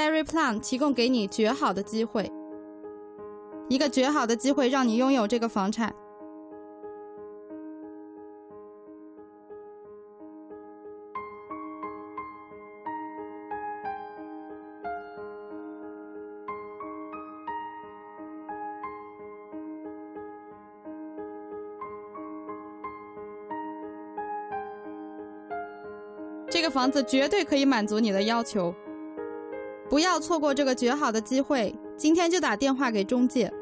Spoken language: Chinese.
Berry Plan 提供给你绝好的机会，一个绝好的机会让你拥有这个房产。这个房子绝对可以满足你的要求，不要错过这个绝好的机会，今天就打电话给中介。